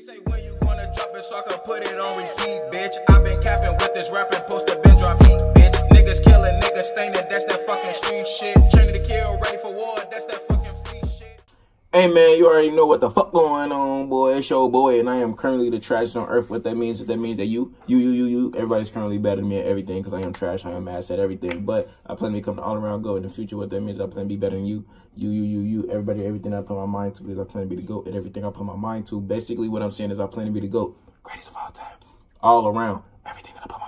They say when you gonna drop it so I can put it on repeat, bitch. I've been capping with this rapping poster, been drop bitch. Niggas killing, niggas staining, that's that fucking street shit. Training to kill, ready for war, Hey man, you already know what the fuck going on, boy. It's your boy, and I am currently the trash on earth. What that means is that means that you, you, you, you, you, everybody's currently better than me at everything because I am trash. I am ass at everything. But I plan to become an all around go in the future. What that means, I plan to be better than you, you, you, you, you, everybody, everything I put my mind to because I plan to be the goat at everything I put my mind to. Basically, what I'm saying is I plan to be the goat, greatest of all time, all around, everything that I put.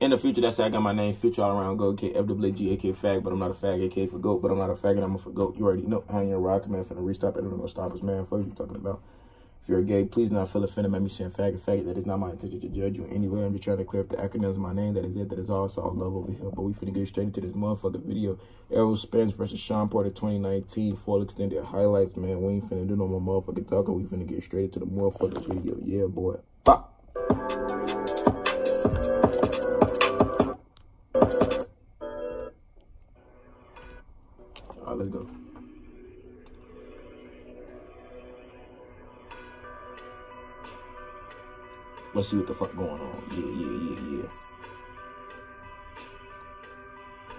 In the future, that's how I got my name, Future All Around Goat, K FWG, aka Fag, but I'm not a fag, aka for Goat, but I'm not a faggot, I'm a for Goat. You already know. I ain't a rock, man, finna restop it. I'm gonna stop us, man. Fuck you talking about. If you're gay, please not feel offended by me saying faggot, faggot. That is not my intention to judge you in any way. I'm just trying to clear up the acronyms of my name. That is it. That is all. It's all love over here. But we finna get straight into this motherfucking video. Errol Spence versus Shawn Porter 2019 full extended highlights, man. We ain't finna do no more motherfucking talking. We finna get straight into the motherfucking video. Yeah, boy. Bop. Let's see what the fuck going on. Yeah, yeah, yeah, yeah.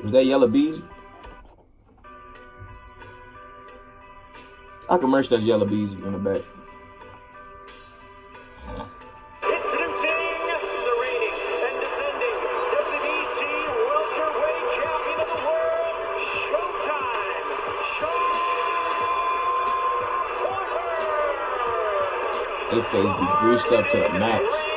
Was that Yellow Bees? I can merch that Yellow Bees in the back. Porter. They face be greased up to the max.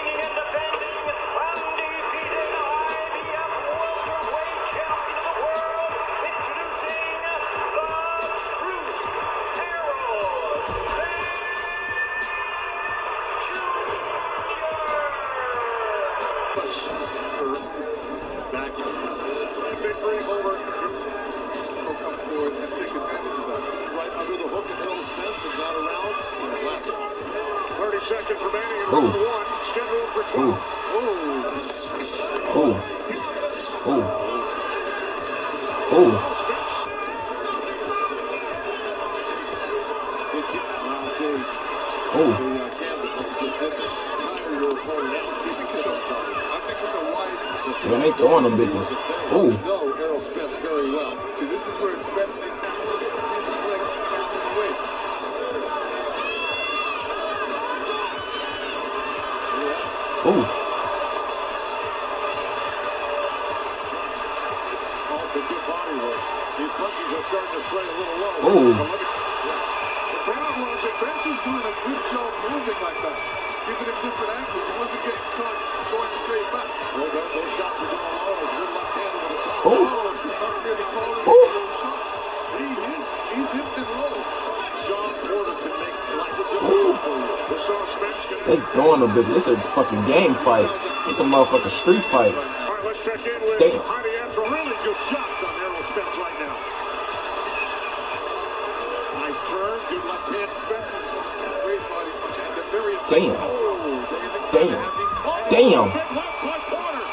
Seconds remaining in Ooh. round one, scheduled for 12. Ooh. Ooh. Ooh. Ooh. Good kick. Now see Ooh. the uh, good body work. These punches are starting to sway a little low. Ooh. But look at- The problem was that Spence was doing a good job moving like that, giving him different angles. He wasn't getting caught going straight back. Well, those, those shots are going low. His good left hand with a top. Ooh. He's not really calling Ooh. those shots. He is. He's hit them low. Shawn Porter can make life a Ooh. The Shawn Spence can They throwing them bitches. It's a fucking game fight. It's a motherfucking street fight. All right, let's check in with Damn. Good shots on Errol Spence right now. Nice turn, good left hand. Spence is a great body punch, and they're very Damn. Oh, Damn. Oh, Damn. Big left by Porter.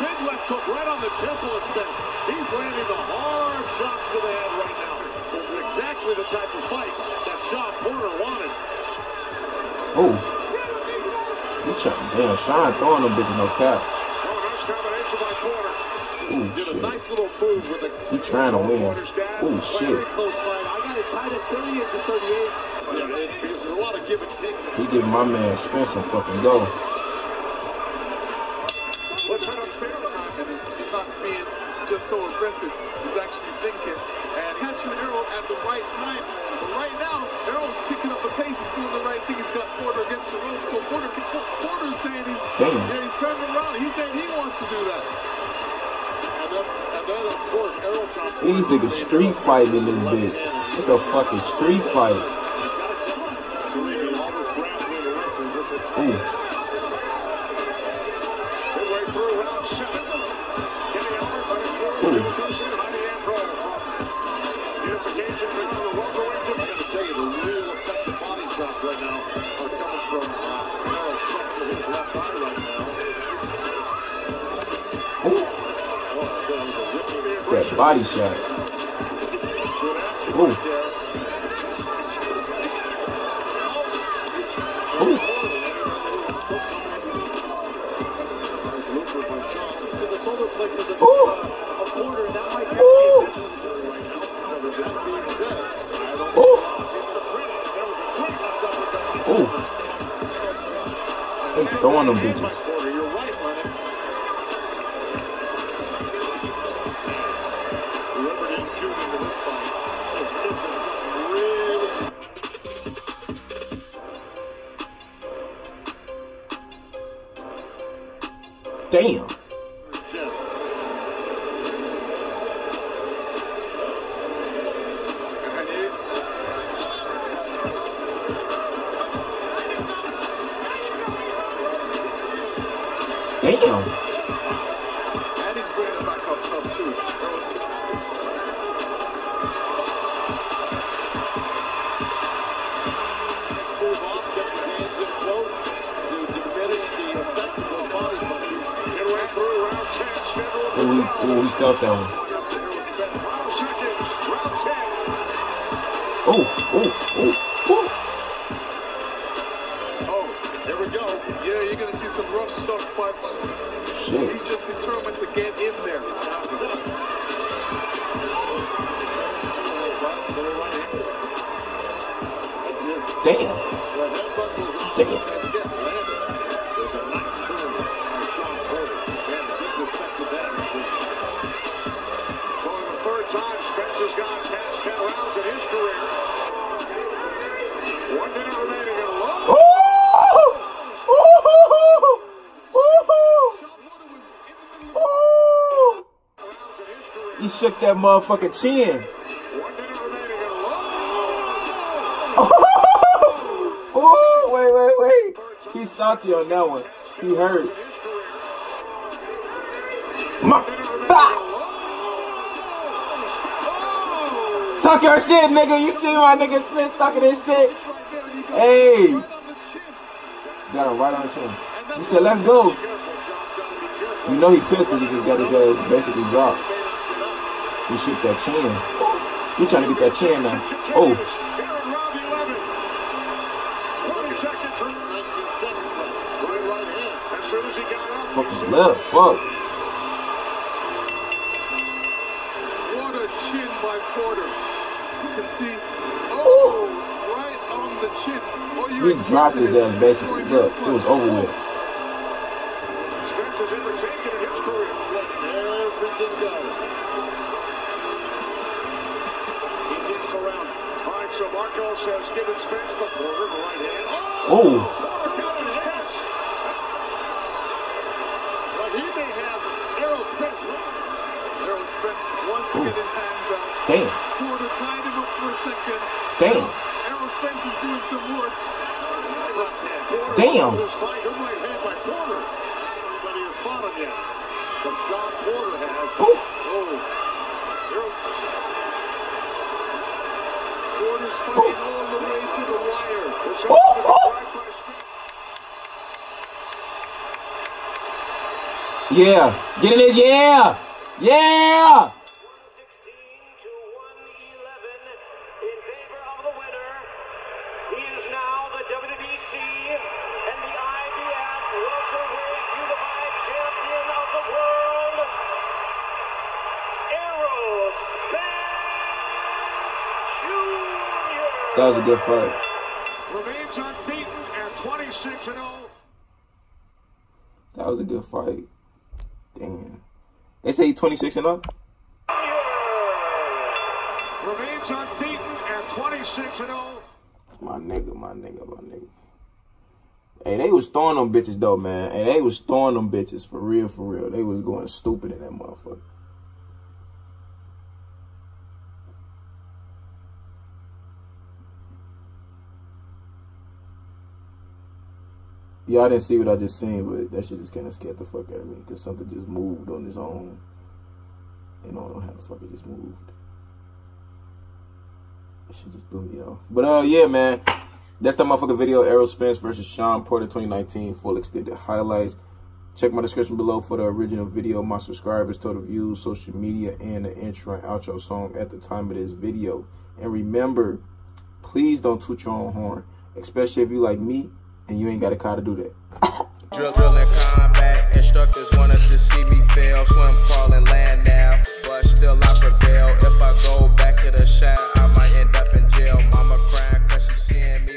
Big left hook right on the temple of Spence. He's landing the hard shots to the head right now. This is exactly the type of fight that Shawn Porter wanted. Ooh. You trying, damn, Shawn throwing them bitches no cap. A shit. nice little move with the He trying to win. Ooh, shit. Very close fight. I got it tied at 38 to 38. Yeah, it- because there's a lot of give and take. He giving my man Spence some fucking go. Let's head upstairs. time, he's, he's not being just so aggressive. These niggas street fighting in this bitch. It's a fucking street fight. Ooh. Ooh. Body shot. Ooh. Ooh. They throwing them bitches. Damn. Damn. Ooh, we, ooh, we felt that one. round second, round 10. Ooh, ooh, ooh, ooh. Oh, oh, oh, oh. here we go. Yeah, you're gonna see some rough stuff, but Shit. he's just determined to get in there. Damn. The headbutt goes on. Damn. He shook that motherfucking chin. Ooh, wait, wait, wait. He's salty on that one. He hurt. Oh! Talk your shit, nigga. You see my nigga Smith talking this shit? Right there, and he got Hey. right on the chin. Got him right on the chin. He said, let's go. Careful, Shawn. Gotta be careful. You know he pissed because he just got his ass basically dropped. He shook that chin. He trying to get that chin now. Oh, Here in round 11. 20 seconds from 19 seconds left. Right, right hand. As soon as he got up. fuck his lip. Fuck. What a chin by Porter. You can see, oh, He dropped his ass basically. Look, it was over with. Spencer's ever taken in his career. Letting everything go. He gets around. All right, so Marcos has given Spence the quarter, the right hand. Oh. Porter counted hits. But he may have Errol Spence. Errol Spence wants to get his hands out. Damn. Porter tied him up for a second. Damn. Errol Spence is doing some work. Damn. This fight, good right hand by Porter. But he has fought him yet. But Shawn Porter has. Ooh. Oh. Errol Porter's fighting all the way to the wire. This Oh, is oh. right by Spence. Yeah. Get in this. Yeah. Yeah. That was a good fight. Remains unbeaten at 26 and 0. That was a good fight. Damn. They say 26 and up? Remains unbeaten at 26 and oh. 0. My nigga, my nigga, my nigga. Hey, they was throwing them bitches though, man. Hey, they was throwing them bitches for real, for real. They was going stupid in that motherfucker. I didn't see what I just seen, but that shit just kind of scared the fuck out of me because something just moved on its own. And I don't know how the fuck it just moved. That shit just threw me off. But uh, yeah, man. That's the motherfucking video. Errol Spence versus Shawn Porter 2019 full extended highlights. Check my description below for the original video, my subscribers, total views, social media, and the intro and outro song at the time of this video. And remember, please don't toot your own horn, especially if you like me and you ain't got a car to do that. Combat, instructors want us to see me fail. Swim, crawl, and land now, but still I prevail. If I go back to the shack, I might end up in jail. Mama crying cause she seeing me.